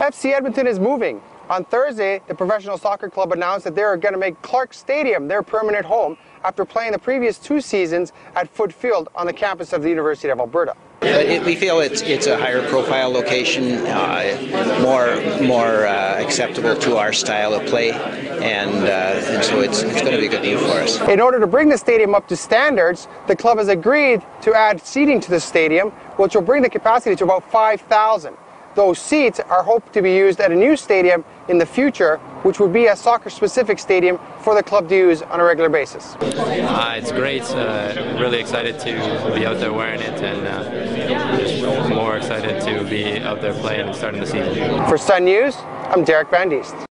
FC Edmonton is moving. On Thursday, the professional soccer club announced that they are going to make Clarke Stadium their permanent home after playing the previous two seasons at Foote Field on the campus of the University of Alberta. It, we feel it's it's a higher profile location, uh, more more uh, acceptable to our style of play, and, uh, and so it's it's going to be a good deal for us. In order to bring the stadium up to standards, the club has agreed to add seating to the stadium, which will bring the capacity to about 5,000. Those seats are hoped to be used at a new stadium in the future, which would be a soccer-specific stadium for the club to use on a regular basis. Uh, it's great. Uh, really excited to be out there wearing it, and uh, just more excited to be out there playing and starting the season. For Sun News, I'm Derek Van.